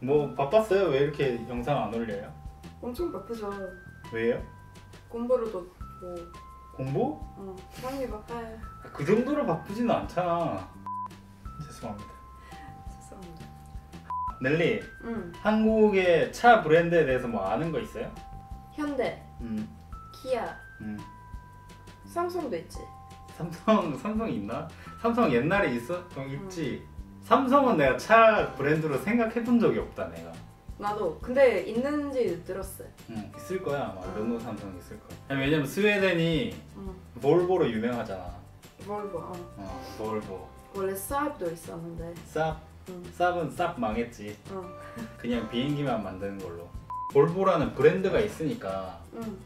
뭐 바빴어요? 왜 이렇게 영상 안 올려요? 엄청 바쁘죠. 왜요? 공부로도 뭐 공부? 어, 사람이 바빠요. 그 정도로 바쁘지는 않잖아. 죄송합니다. 죄송합니다. 넬리, 응. 한국의 차 브랜드에 대해서 뭐 아는 거 있어요? 현대, 음, 기아, 음. 삼성도 있지. 삼성 삼성 있나? 삼성 옛날에 있어? 어, 있지. 삼성은 내가 차 브랜드로 생각해 본 적이 없다 내가. 나도. 근데 있는지 들었어요. 응, 있을 거야 아마 르노 삼성 있을 거야. 아니, 왜냐면 스웨덴이 응. 볼보로 유명하잖아. 볼보. 어. 어, 볼보. 원래 사업도 있었는데. 쌉, 응. 쌉은 쌉 망했지. 어. 그냥 비행기만 만드는 걸로. 볼보라는 브랜드가 있으니까 응.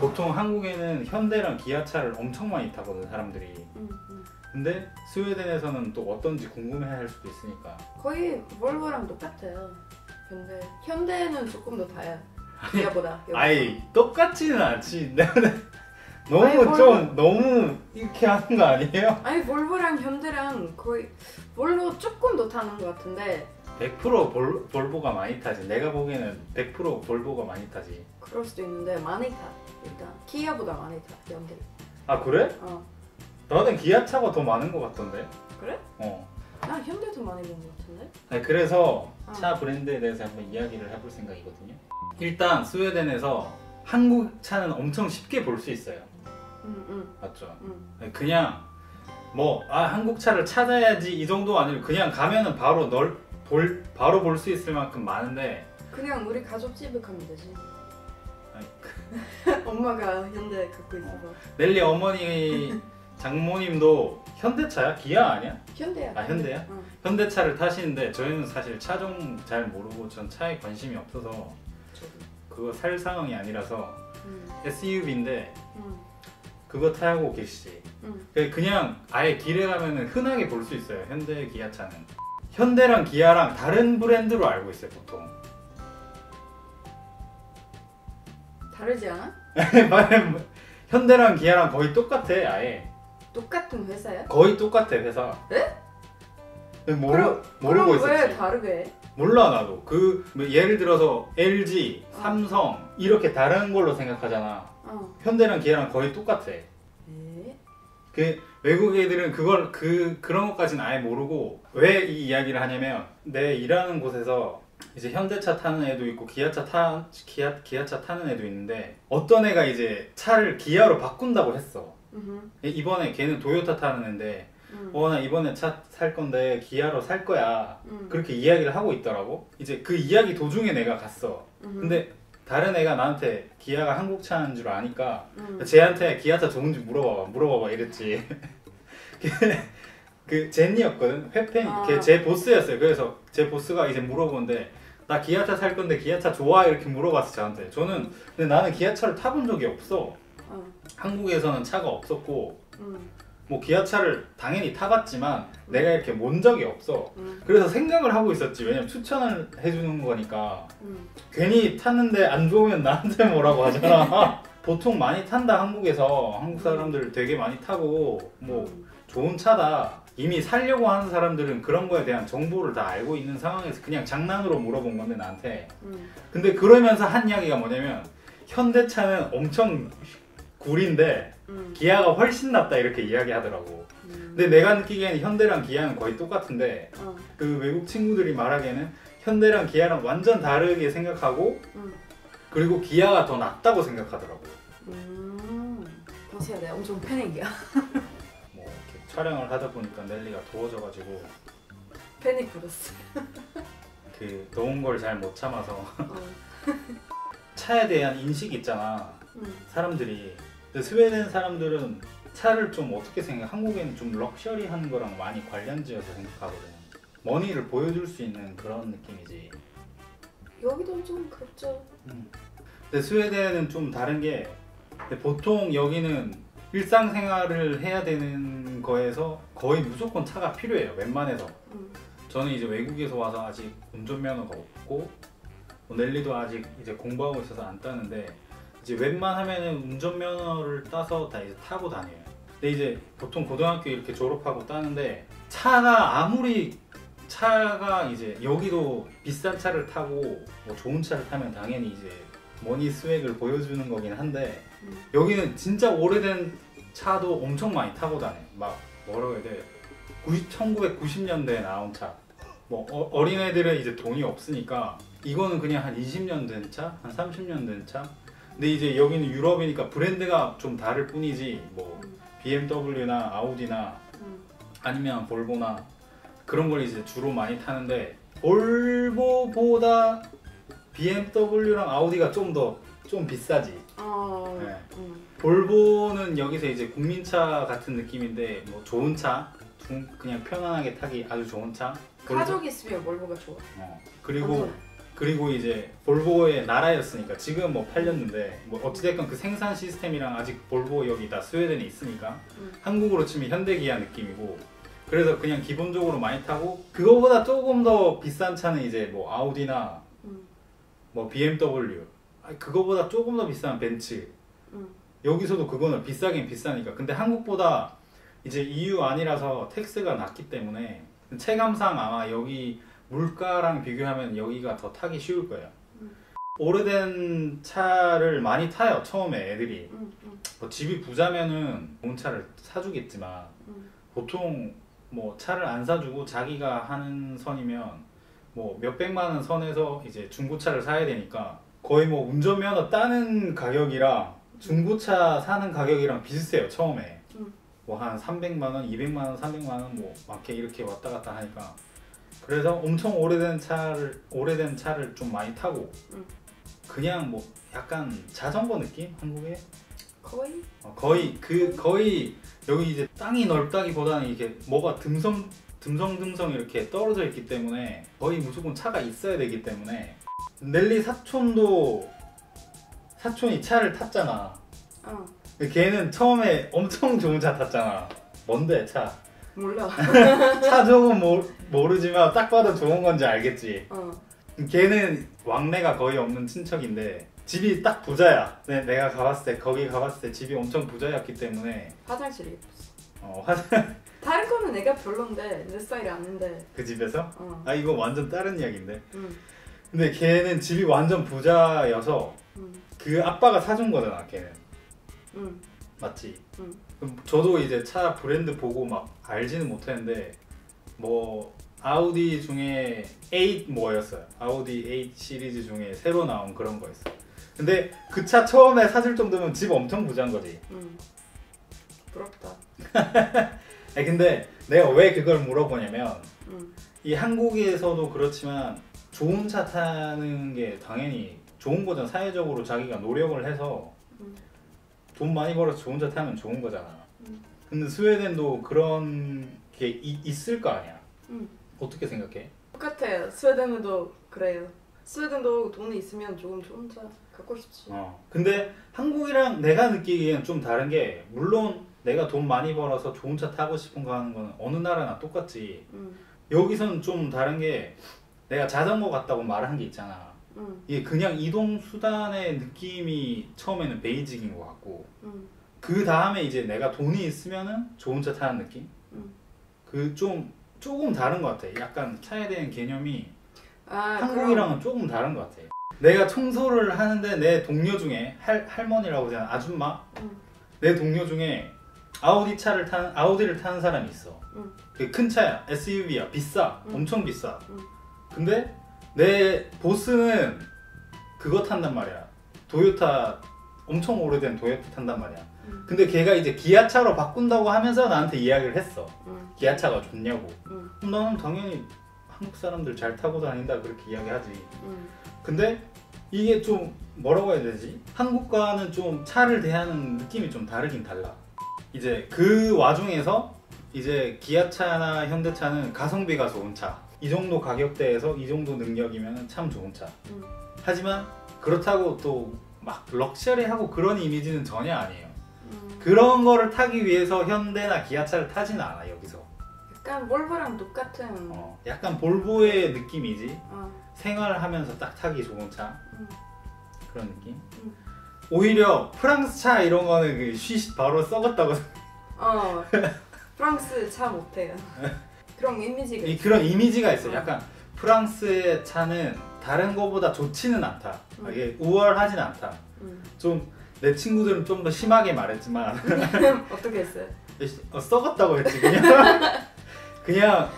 보통 한국에는 현대랑 기아차를 엄청 많이 타거든 사람들이. 응. 응. 근데 스웨덴에서는 또 어떤지 궁금해할 수도 있으니까. 거의 볼보랑 똑같아요. 현대. 현대는 조금 더 다야. 기아보다. 아이 똑같지는 않지. 너무 아니, 뭘- 좀 너무 이렇게 하는 거 아니에요? 아니 볼보랑 현대랑 거의 볼보 조금 더 타는 것 같은데 100% 볼, 볼보가 많이 타지. 내가 보기에는 100% 볼보가 많이 타지. 그럴 수도 있는데 많이 타 일단 기아보다 많이 타 현대. 아 그래? 어. 나는 기아차가 더 많은 것 같던데. 그래? 어. 나 현대도 많이 본것 같은데. 아니, 그래서 어. 차 브랜드에 대해서 한번 이야기를 해볼 생각이거든요. 일단 스웨덴에서 한국 차는 엄청 쉽게 볼 수 있어요. 응응 맞죠? 응. 아니, 그냥 뭐 아 한국 차를 찾아야지 이 정도 아니고 그냥 가면은 바로 널 볼 바로 볼 수 있을 만큼 많은데 그냥 우리 가족 집에 가면 되지. 아니, 엄마가 현대 갖고 있어서. 넬리 어머니 장모님도 현대차야? 기아 아니야? 현대야. 아, 현대야? 응. 현대차를 타시는데 저희는 사실 차종 잘 모르고 전 차에 관심이 없어서 저도. 그거 살 상황이 아니라서 응. SUV인데 응. 그거 타고 계시지. 응. 그- 그냥 아예 길에 가면은 흔하게 볼 수 있어요. 현대 기아차는. 현대랑 기아랑 다른 브랜드로 알고 있어요, 보통. 다르지 않아? 현대랑 기아랑 거의 똑같아, 아예. 똑같은 회사야? 거의 똑같아, 회사. 네? 모르, 그럼- 모르고 그럼 왜 있었지. 다르게 해? 몰라, 나도. 그, 뭐 예를 들어서 LG, 어. 삼성, 이렇게 다른 걸로 생각하잖아. 어. 현대랑 기아랑 거의 똑같아. 에? 그 외국 애들은 그걸 그 그런 것까지는 아예 모르고 왜 이 이야기를 하냐면 내 일하는 곳에서 이제 현대차 타는 애도 있고 기아차 타 기아 기아차 타는 애도 있는데 어떤 애가 이제 차를 기아로 바꾼다고 했어. 응. 이번에 걔는 도요타 타는 애인데 응. 어나 이번에 차 살 건데 기아로 살 거야. 응. 그렇게 이야기를 하고 있더라고. 이제 그 이야기 도중에 내가 갔어. 응. 근데 다른 애가 나한테 기아가 한국 차인 줄 아니까 응. 쟤한테 기아차 좋은지 물어봐봐 물어봐봐 이랬지 그- 그 제니였거든 회팬 아. 걔제 보스였어요 그래서 제 보스가 이제 물어보는데 나 기아차 살 건데 기아차 좋아 이렇게 물어봤어 저한테 저는 근데 나는 기아차를 타본 적이 없어 어. 한국에서는 차가 없었고 응. 뭐 기아차를 당연히 타봤지만 내가 이렇게 몬 적이 없어 응. 그래서 생각을 하고 있었지 왜냐면 추천을 해주는 거니까 응. 괜히 탔는데 안 좋으면 나한테 뭐라고 하잖아. 보통 많이 탄다 한국에서 한국 사람들 되게 많이 타고 뭐 좋은 차다. 이미 살려고 하는 사람들은 그런 거에 대한 정보를 다 알고 있는 상황에서 그냥 장난으로 물어본 건데 나한테. 응. 근데 그러면서 한 이야기가 뭐냐면 현대차는 엄청 구린데 응. 기아가 훨씬 낫다 이렇게 이야기하더라고. 응. 근데 내가 느끼기에는 현대랑 기아는 거의 똑같은데 어. 그 외국 친구들이 말하기에는 현대랑 기아랑 완전 다르게 생각하고 응. 그리고 기아가 더 낫다고 생각하더라고. 음. 다시야 돼. 엄청 패닉이야. 뭐 이렇게 촬영을 하다 보니까 넬리가 더워져가지고 패닉 불었어. 그 더운 걸 잘 못 참아서 어. 차에 대한 인식이 있잖아. 응. 사람들이. 스웨덴 사람들은 차를 좀 어떻게 생각? 한국에는 좀 럭셔리한 거랑 많이 관련지어서 생각하거든. 머니를 보여줄 수 있는 그런 느낌이지. 여기도 좀 그렇죠. 음. 근데 스웨덴은 좀 다른 게 보통 여기는 일상생활을 해야 되는 거에서 거의 무조건 차가 필요해요. 웬만해서. 응. 저는 이제 외국에서 와서 아직 운전면허가 없고 뭐 넬리도 아직 이제 공부하고 있어서 안 따는데 이제 웬만하면은 운전면허를 따서 다 이제 타고 다녀요. 근데 이제 보통 고등학교 이렇게 졸업하고 따는데 차가 아무리 차가 이제 여기도 비싼 차를 타고 뭐 좋은 차를 타면 당연히 이제 머니 스웩을 보여주는 거긴 한데 음. 여기는 진짜 오래된 차도 엄청 많이 타고 다녀. 막 뭐라고 해야 돼? 90, 1990년대에 나온 차. 뭐 어, 린애들은 이제 돈이 없으니까 이거는 그냥 한 20년 된 차, 한 30년 된 차. 근데 이제 여기는 유럽이니까 브랜드가 좀 다를 뿐이지 뭐 음. BMW나 아우디나 음. 아니면 볼보나 그런 걸 이제 주로 많이 타는데 볼보보다 BMW랑 아우디가 좀 더좀 비싸지. 어. 네. 음. 볼보는 여기서 이제 국민차 같은 느낌인데 뭐 좋은 차, 중- 그냥 편안하게 타기 아주 좋은 차. 가족 있으면 몰보가 좋아. 어, 그리고. 그리고 이제 볼보의 나라였으니까 지금 뭐 팔렸는데 뭐 어찌됐건 그 생산 시스템이랑 아직 볼보 여기 다 스웨덴에 있으니까 음. 한국으로 치면 현대기아 느낌이고 그래서 그냥 기본적으로 많이 타고 그거보다 조금 더 비싼 차는 이제 뭐 아우디나 음. 뭐 BMW 그거보다 조금 더 비싼 벤츠 음. 여기서도 그거는 비싸긴 비싸니까 근데 한국보다 이제 EU 아니라서 텍스가 낮기 때문에 체감상 아마 여기 물가랑 비교하면 여기가 더 타기 쉬울 거예요 음. 오래된 차를 많이 타요 처음에 애들이 음. 음. 뭐 집이 부자면은 좋은 차를 사주겠지만 음. 보통 뭐 차를 안 사주고 자기가 하는 선이면 뭐 몇백만 원 선에서 이제 중고차를 사야 되니까 거의 뭐 운전면허 따는 가격이랑 중고차 사는 가격이랑 비슷해요 처음에 음. 뭐한 300만 원, 200만 원, 300만 원뭐 많게 이렇게 왔다 갔다 하니까 그래서 엄청 오래된 차를 오래된 차를 좀 많이 타고 음. 그냥 뭐 약간 자전거 느낌 한국에 거의. 어, 거의 그 거의 여기 이제 땅이 넓다기보다는 이게 뭐가 듬성 듬성듬성 이렇게 떨어져 있기 때문에 거의 무조건 차가 있어야 되기 때문에 넬리 사촌도 사촌이 차를 탔잖아. 어. 걔는 처음에 엄청 좋은 차 탔잖아. 뭔데 차? 몰라. 차 조금 모, 모르지만 딱 봐도 좋은 건지 알겠지. 어. 걔는 왕래가 거의 없는 친척인데 집이 딱 부자야. 네, 내가 가봤을 때 거기 가봤을 때 집이 엄청 부자였기 때문에 화장실이 예뻤어. 어, 화, 다른 거는 내가 별론데 내 스타일이 아닌데. 그 집에서? 어. 아 이거 완전 다른 이야기인데. 음. 근데 걔는 집이 완전 부자여서 음. 그 아빠가 사준 거잖아. 걔는 음. 맞지? 음. 그럼 저도 이제 차 브랜드 보고 막 알지는 못했는데 뭐 아우디 중에 8 뭐였어요? 아우디 8 시리즈 중에 새로 나온 그런 거였어. 근데 그 차 처음에 사줄 정도면 집 엄청 부자인 거지. 음. 부럽다. 아니 근데 내가 왜 그걸 물어보냐면 음. 이 한국에서도 그렇지만 좋은 차 타는 게 당연히 좋은 거잖아. 사회적으로 자기가 노력을 해서 음. 돈 많이 벌어서 좋은 차 타면 좋은 거잖아. 음. 근데 스웨덴도 그런 게 이- 있을 거 아니야. 음. 어떻게 생각해? 똑같아요. 스웨덴도 그래요. 스웨덴도 돈이 있으면 조금 좋은 차 갖고 싶지. 어. 근데 한국이랑 내가 느끼기엔 좀 다른 게 물론 내가 돈 많이 벌어서 좋은 차 타고 싶은 거 하는 거는 어느 나라나 똑같지. 음. 여기서는 좀 다른 게 내가 자전거 같다고 말한 게 있잖아. 음. 이게 그냥 이동 수단의 느낌이 처음에는 베이직인 것 같고 음. 그 다음에 이제 내가 돈이 있으면은 좋은 차 타는 느낌. 음. 그좀 조금 다른 것 같아. 약간 차에 대한 개념이 아, 한국이랑은 조금 다른 것 같아. 내가 청소를 하는데 내 동료 중에 할 할머니라고 하잖아 아줌마. 음. 내 동료 중에 아우디 차를 타는 아우디를 타는 사람이 있어. 음. 그큰 차야 SUV야 비싸 음. 엄청 비싸. 음. 근데 내 보스는 그거 탄단 말이야. 도요타 엄청 오래된 도요타 탄단 말이야. 음. 근데 걔가 이제 기아차로 바꾼다고 하면서 나한테 이야기를 했어. 음. 기아차가 좋냐고. 음. 그럼 나는 당연히 한국 사람들 잘 타고 다닌다 그렇게 이야기하지. 음. 근데 이게 좀 뭐라고 해야 되지? 한국과는 좀 차를 대하는 느낌이 좀 다르긴 달라. 이제 그 와중에서 이제 기아차나 현대차는 가성비가 좋은 차. 이 정도 가격대에서 이 정도 능력이면 참 좋은 차. 음. 하지만 그렇다고 또 막 럭셔리하고 그런 이미지는 전혀 아니에요. 음. 그런 거를 타기 위해서 현대나 기아차를 타지는 않아 여기서. 약간 몰보랑 똑같은. 어, 약간 볼보의 느낌이지. 어. 생활하면서 딱 타기 좋은 차 음. 그런 느낌. 음. 오히려 프랑스 차 이런 거는 그 쉬 바로 썩었다고. 어. 프랑스 차 못해요. 그런 이미지가 이 있어. 그런 이미지가 있어요. 어. 약간 프랑스의 차는 다른 거보다 좋지는 않다. 음. 이게 우월하진 않다. 음. 좀내 친구들은 좀 더 심하게 말했지만 어떻게 했어요? 어, 썩었다고 했지 그냥 그냥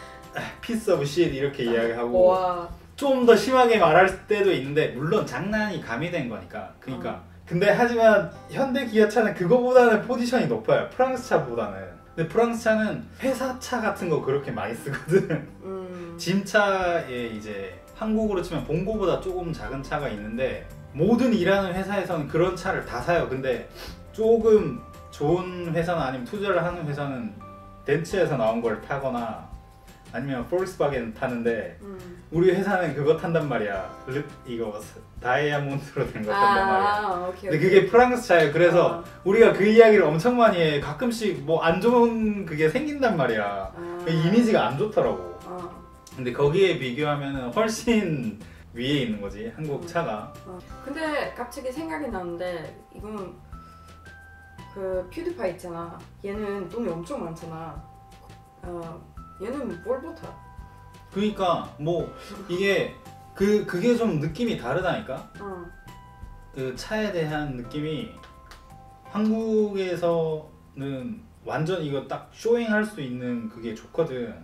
piece of shit 이렇게 이야기하고 와. 좀더 심하게 말할 때도 있는데 물론 장난이 가미된 거니까 그러니까 어. 근데 하지만 현대 기아차는 그거보다는 포지션이 높아요 프랑스 차보다는 근데 프랑스 차는 회사 차 같은 거 그렇게 많이 쓰거든 음. 짐차에 이제 한국으로 치면 봉고보다 조금 작은 차가 있는데 모든 일하는 회사에서는 그런 차를 다 사요 근데 조금 좋은 회사나 아니면 투자를 하는 회사는 덴츠에서 나온 걸 타거나 아니면 폴스바겐 타는데 음. 우리 회사는 그거 탄단 말이야. 르, 이거 다이아몬드로 된 거 탄단 말이야. 아, 오케이. 근데. 그게 프랑스 차예요. 그래서 어. 우리가 그 이야기를 엄청 많이 해. 가끔씩 뭐 안 좋은 그게 생긴단 말이야. 아. 그 이미지가 안 좋더라고. 어. 근데 거기에 비교하면 훨씬 위에 있는 거지 한국 음. 차가. 어. 근데 갑자기 생각이 나는데 이건 그 퓨디파이 있잖아. 얘는 돈이 엄청 많잖아. 어, 얘는 뭘 못해? 그러니까 뭐 이게 그 그게 좀 느낌이 다르다니까. 어. 그 차에 대한 느낌이 한국에서는 완전 이거 딱 쇼잉할 수 있는 그게 좋거든.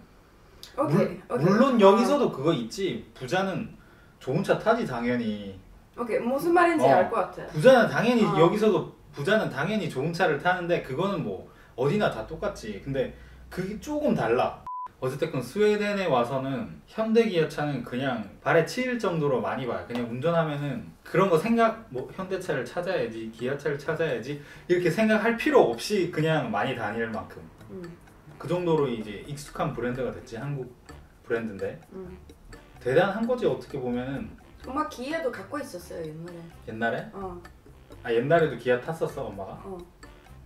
오케이. 물, 오케이. 물론 어. 여기서도 그거 있지. 부자는 좋은 차 타지 당연히. 오케이 무슨 말인지 어. 알것 같아. 부자는 당연히 어. 여기서도 부자는 당연히 좋은 차를 타는데 그거는 뭐 어디나 다 똑같지. 근데 그게 조금 달라. 어쨌든 스웨덴에 와서는 현대 기아차는 그냥 발에 치일 정도로 많이 봐요. 그냥 운전하면은 그런 거 생각 뭐 현대차를 찾아야지 기아차를 찾아야지 이렇게 생각할 필요 없이 그냥 많이 다닐 만큼 음. 그 정도로 이제 익숙한 브랜드가 됐지 한국 브랜드인데 음. 대단한 거지 어떻게 보면은 엄마 기아도 갖고 있었어요 옛날에. 옛날에 어. 아 옛날에도 기아 탔었어 엄마가 어.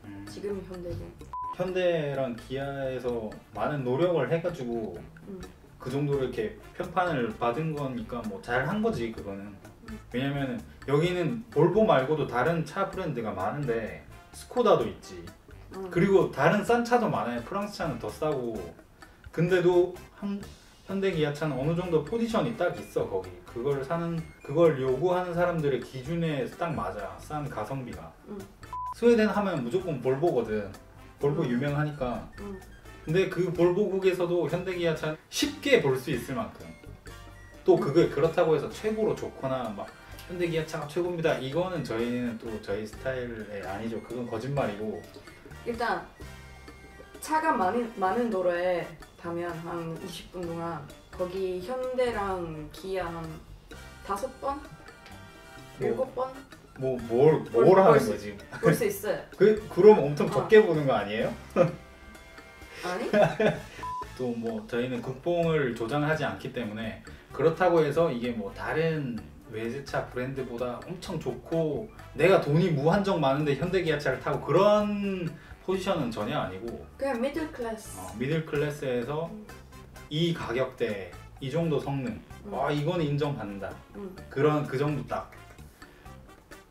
음. 지금 현대는. 현대랑 기아에서 많은 노력을 해가지고 음. 그 정도로 이렇게 평판을 받은 거니까 뭐 잘한 거지 그거는. 왜냐면은 여기는 볼보 말고도 다른 차 브랜드가 많은데 스코다도 있지. 어. 그리고 다른 싼 차도 많아요. 프랑스 차는 더 싸고. 근데도 한, 현대 기아차는 어느 정도 포지션이 딱 있어 거기. 그걸 사는 그걸 요구하는 사람들의 기준에 딱 맞아. 싼 가성비가. 음. 스웨덴 하면 무조건 볼보거든 볼보 음. 유명하니까 음. 근데 그 볼보국에서도 현대기아차 쉽게 볼 수 있을 만큼 또 그게 그렇다고 해서 최고로 좋거나 막 현대기아차가 최고입니다 이거는 저희는 또 저희 스타일에 아니죠 그건 거짓말이고 일단 차가 많이, 많은 도로에 타면 한 20분 동안 거기 현대랑 기아 한 다섯 번? 일곱 번? 뭐 뭘뭘 볼- 뭘 하는 볼 수- 거지 볼 수 있어요. 그 그럼 엄청 어. 적게 보는 거 아니에요? 아니? 또 뭐 저희는 국뽕을 조장하지 않기 때문에 그렇다고 해서 이게 뭐 다른 외제차 브랜드보다 엄청 좋고 내가 돈이 무한정 많은데 현대기아차를 타고 그런 포지션은 전혀 아니고 그냥 미들 클래스. 어, 미들 클래스에서 이 가격대 이 정도 성능 음. 아 이거는 인정받는다 음. 그런 그 정도 딱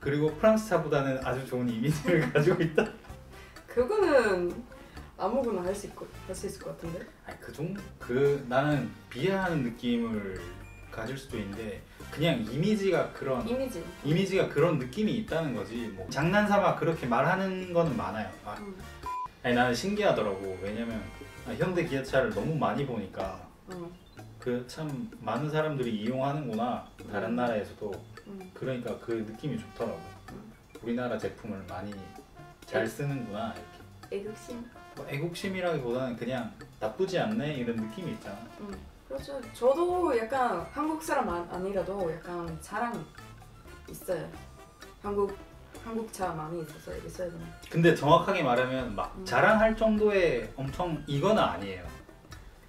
그리고 프랑스 차보다는 아주 좋은 이미지를 가지고 있다 그거는 아무거나 할 수 있고 할 수 있을 것 같은데. 아니 그 정도 그 나는 비하하는 느낌을 가질 수도 있는데 그냥 이미지가 그런 이미지. 이미지가 그런 느낌이 있다는 거지 뭐 장난삼아 그렇게 말하는 거는 많아요 아, 음. 아니 나는 신기하더라고 왜냐면 아, 현대 기아차를 너무 많이 보니까 어. 그참 많은 사람들이 이용하는구나 다른 음. 나라에서도 음. 그러니까 그 느낌이 좋더라고 우리나라 제품을 많이 잘 쓰는구나 이렇게 애국심. 뭐 애국심이라기보다는 그냥 나쁘지 않네 이런 느낌이 있잖아 음. 그렇죠. 저도 약간 한국 사람 아, 아니라도 약간 자랑 있어요. 한국 한국 차 많이 있어서 여기 스웨덴. 근데 정확하게 말하면 막 음. 자랑할 정도의 엄청 이거는 아니에요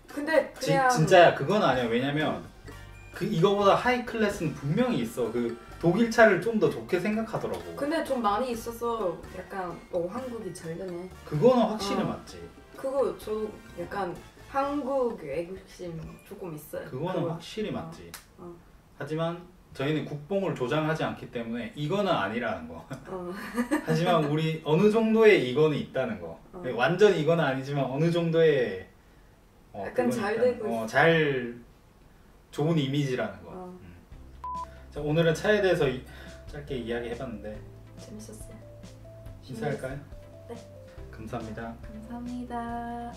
근데 지- 그냥 진짜야 그건 아니야 왜냐면 그 이거보다 하이 클래스는 분명히 있어 그 독일 차를 좀 더 좋게 생각하더라고 근데 좀 많이 있어서 약간 어 한국이 잘 되네. 그거는 확실히 어. 맞지 그거 저도 약간 한국 애국심 조금 있어요. 그거는 그거. 확실히 어. 맞지 어. 하지만 저희는 국뽕을 조장하지 않기 때문에 이거는 아니라는 거 어. 하지만 우리 어느 정도의 이거는 있다는 거 어. 완전 이거는 아니지만 어느 정도의 어, 약간 잘 일단, 되고 어, 잘 좋은 이미지라는 거. 어. 음. 자, 오늘은 차에 대해서 이- 짧게 이야기해봤는데 재밌었어요. 인사할까요? 네. 감사합니다. 감사합니다.